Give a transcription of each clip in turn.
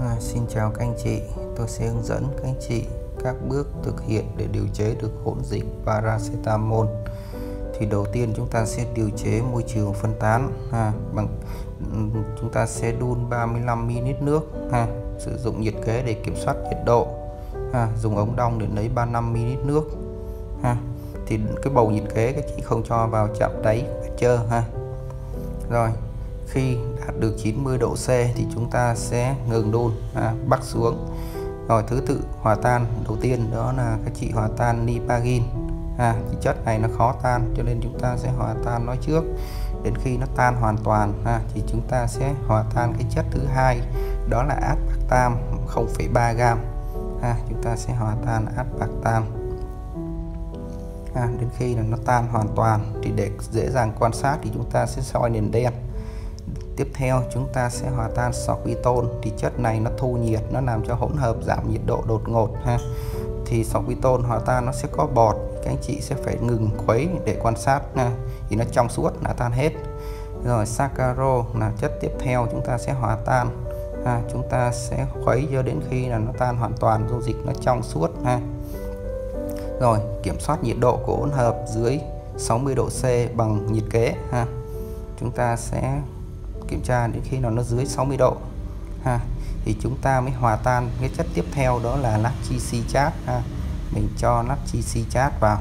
À, xin chào các anh chị, tôi sẽ hướng dẫn các anh chị các bước thực hiện để điều chế được hỗn dịch paracetamol. Thì đầu tiên chúng ta sẽ điều chế môi trường phân tán ha, bằng chúng ta sẽ đun 35 ml nước ha, sử dụng nhiệt kế để kiểm soát nhiệt độ. Ha, dùng ống đong để lấy 35 ml nước ha. Thì cái bầu nhiệt kế các chị không cho vào chạm đáy chơ ha. Rồi, khi được 90 độ C thì chúng ta sẽ ngừng đun à, bắc xuống. Rồi thứ tự hòa tan. Đầu tiên đó là các chị hòa tan nipagin. À, chất này nó khó tan cho nên chúng ta sẽ hòa tan nó trước. Đến khi nó tan hoàn toàn à, thì chúng ta sẽ hòa tan cái chất thứ hai đó là aspartam 0,3 gam. À, chúng ta sẽ hòa tan aspartam à, đến khi là nó tan hoàn toàn thì để dễ dàng quan sát thì chúng ta sẽ soi nền đen. Tiếp theo, chúng ta sẽ hòa tan sorbitol thì chất này nó thu nhiệt, nó làm cho hỗn hợp giảm nhiệt độ đột ngột, ha. Thì sorbitol hòa tan nó sẽ có bọt, các anh chị sẽ phải ngừng khuấy để quan sát, ha. thì nó trong suốt là tan hết. Rồi saccharose là chất tiếp theo, chúng ta sẽ hòa tan, ha. chúng ta sẽ khuấy cho đến khi là nó tan hoàn toàn, dung dịch nó trong suốt, ha. Rồi, kiểm soát nhiệt độ của hỗn hợp dưới 60 độ C bằng nhiệt kế, ha. Chúng ta sẽ kiểm tra đến khi nào nó dưới 60 độ ha. Thì chúng ta mới hòa tan cái chất tiếp theo đó là natri citrat ha. Mình cho natri citrat vào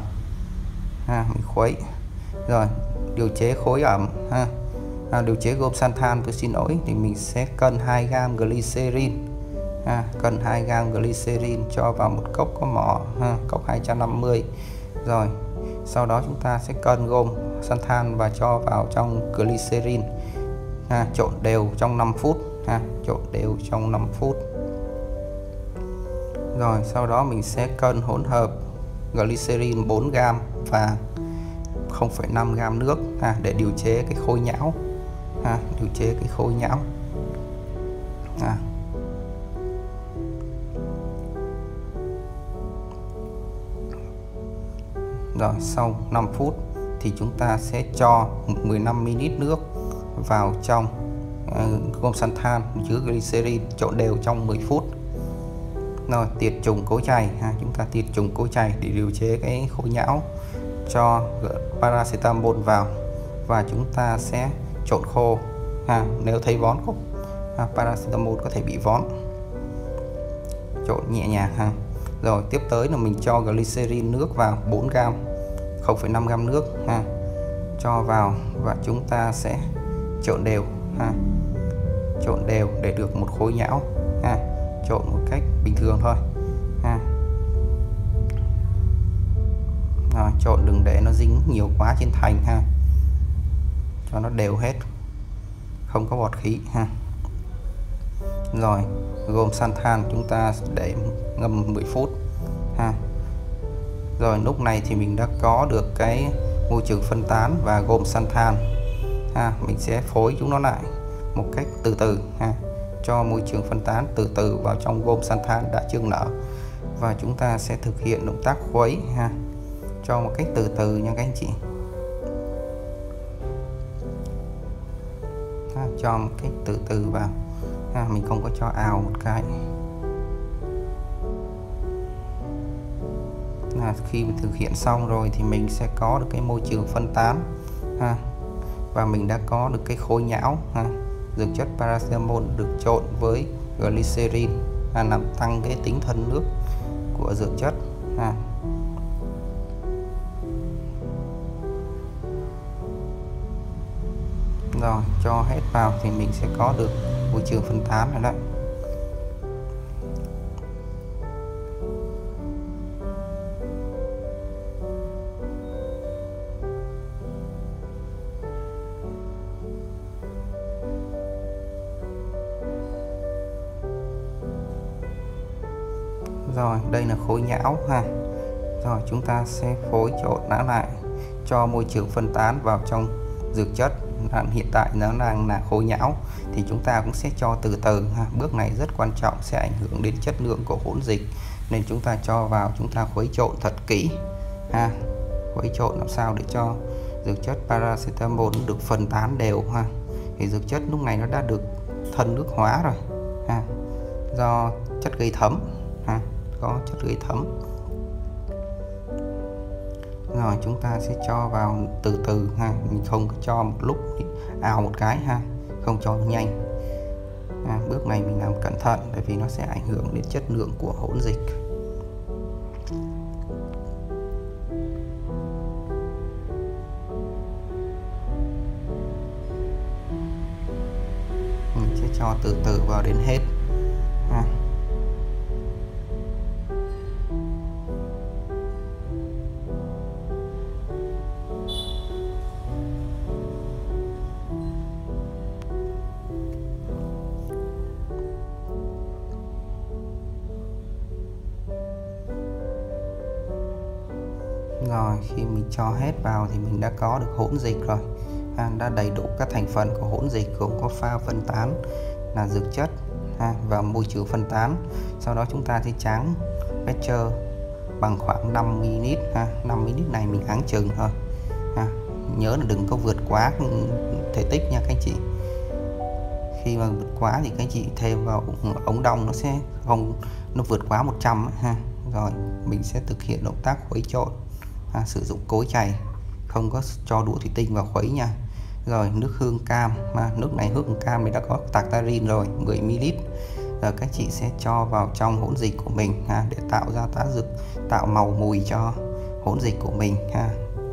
ha mình khuấy. Rồi điều chế khối ẩm ha. À, điều chế gồm xanthan tôi xin lỗi thì mình sẽ cân 2 gam glycerin ha, cần 2 gam glycerin cho vào một cốc có mỏ ha, cốc 250 rồi sau đó chúng ta sẽ cân gồm xanthan và cho vào trong glycerin ha, trộn đều trong 5 phút ha, trộn đều trong 5 phút rồi sau đó mình sẽ cân hỗn hợp glycerin 4g và 0,5 gram nước ha, để điều chế cái khối nhão ha, điều chế cái khối nhão ha. rồi sau 5 phút thì chúng ta sẽ cho 15 ml nước vào trong uh, gồm than chứa glycerin trộn đều trong 10 phút. Rồi tiệt trùng cối chày ha, chúng ta tiệt trùng cối chày để điều chế cái khối nhão cho paracetamol vào. Và chúng ta sẽ trộn khô ha, nếu thấy vón cục ha, paracetamol có thể bị vón. Trộn nhẹ nhàng ha. Rồi tiếp tới là mình cho glycerin nước vào 4 g 0,5 g nước ha cho vào. Và chúng ta sẽ trộn đều ha. Trộn đều để được một khối nhão ha. Trộn một cách bình thường thôi ha. Rồi, trộn đừng để nó dính nhiều quá trên thành ha. Cho nó đều hết không có bọt khí ha. Rồi gồm san than chúng ta để ngâm 10 phút ha. Rồi lúc này thì mình đã có được cái môi trường phân tán và gồm san than ha mình sẽ phối chúng nó lại một cách từ từ ha cho môi trường phân tán từ từ vào trong gôm san than đã trương nở. Và chúng ta sẽ thực hiện động tác khuấy ha cho một cách từ từ nha các anh chị. Ha, cho một cách từ từ vào. Ha, mình không có cho ào một cái. Là khi mình thực hiện xong rồi thì mình sẽ có được cái môi trường phân tán. Ha và mình đã có được cái khối nhão ha. dược chất paracetamol được trộn với glycerin ha, làm tăng cái tính thân nước của dược chất ha. rồi cho hết vào thì mình sẽ có được môi trường phân tán rồi đấy rồi đây là khối nhão ha. Rồi chúng ta sẽ phối trộn nó lại cho môi trường phân tán vào trong dược chất. Hiện tại nó đang là khối nhão thì chúng ta cũng sẽ cho từ từ ha. bước này rất quan trọng sẽ ảnh hưởng đến chất lượng của hỗn dịch. Nên chúng ta cho vào chúng ta khuấy trộn thật kỹ ha. Khuấy trộn làm sao để cho dược chất paracetamol được phân tán đều ha. Thì dược chất lúc này nó đã được thân nước hóa rồi ha. Do chất gây thấm ha, có chất gây thấm. Rồi chúng ta sẽ cho vào từ từ ha mình không cho một lúc ào một cái ha không cho nhanh. À, bước này mình làm cẩn thận bởi vì nó sẽ ảnh hưởng đến chất lượng của hỗn dịch. Mình sẽ cho từ từ vào đến hết. Ha. Rồi khi mình cho hết vào thì mình đã có được hỗn dịch rồi. Ha, đã đầy đủ các thành phần của hỗn dịch gồm có pha phân tán là dược chất ha, và môi trường phân tán. Sau đó chúng ta sẽ tráng Becher bằng khoảng 5 ml ha 5 ml này mình áng chừng thôi. Ha. nhớ là đừng có vượt quá thể tích nha các anh chị. Khi mà vượt quá thì các anh chị thêm vào ống đông nó sẽ không nó vượt quá 100 ha. Rồi mình sẽ thực hiện động tác khuấy trộn à, sử dụng cối chày không có cho đũa thủy tinh vào khuấy nha. Rồi nước hương cam mà nước này hương cam thì đã có tactarin rồi 10 ml rồi các chị sẽ cho vào trong hỗn dịch của mình ha, để tạo ra tá dược tạo màu mùi cho hỗn dịch của mình ha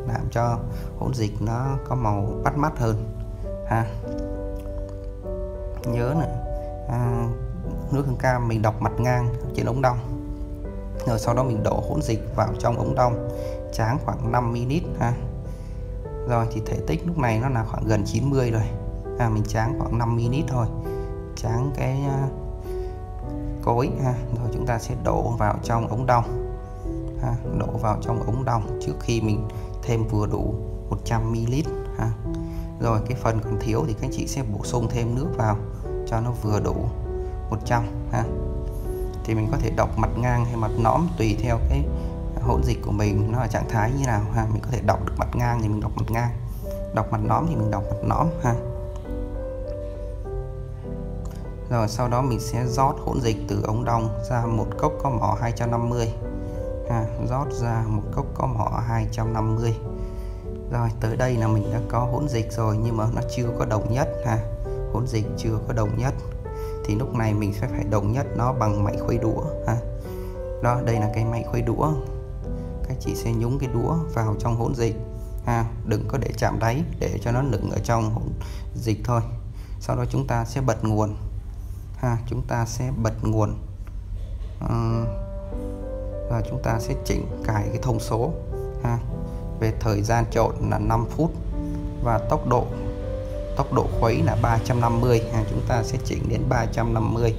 làm cho hỗn dịch nó có màu bắt mắt hơn ha. Nhớ nè à, nước hương cam mình đọc mặt ngang trên ống đồng rồi sau đó mình đổ hỗn dịch vào trong ống đông tráng khoảng 5 ml ha. Rồi thì thể tích lúc này nó là khoảng gần 90 rồi. À, mình tráng khoảng 5 ml thôi. Tráng cái uh, cối ha. Rồi chúng ta sẽ đổ vào trong ống đông ha, đổ vào trong ống đông trước khi mình thêm vừa đủ 100 ml ha. Rồi cái phần còn thiếu thì các chị sẽ bổ sung thêm nước vào cho nó vừa đủ 100 ha thì mình có thể đọc mặt ngang hay mặt nõm tùy theo cái hỗn dịch của mình nó ở trạng thái như nào ha. Mình có thể đọc được mặt ngang thì mình đọc mặt ngang đọc mặt nõm thì mình đọc mặt nõm ha. Rồi sau đó mình sẽ rót hỗn dịch từ ống đồng ra một cốc có mỏ 250 ha, rót ra một cốc có mỏ 250 rồi tới đây là mình đã có hỗn dịch rồi nhưng mà nó chưa có đồng nhất ha. Hỗn dịch chưa có đồng nhất thì lúc này mình sẽ phải đồng nhất nó bằng máy khuấy đũa, ha. Đó, đây là cái máy khuấy đũa. Các chị sẽ nhúng cái đũa vào trong hỗn dịch, ha. Đừng có để chạm đáy, để cho nó đựng ở trong hỗn dịch thôi. Sau đó chúng ta sẽ bật nguồn, ha. Chúng ta sẽ bật nguồn ờ, và chúng ta sẽ chỉnh cài cái thông số, ha. Về thời gian trộn là 5 phút và tốc độ tốc độ khuấy là 350 ha, à, chúng ta sẽ chỉnh đến 350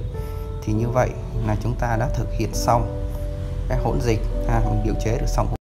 thì như vậy là chúng ta đã thực hiện xong cái hỗn dịch ha, mình điều chế được xong